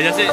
aja sih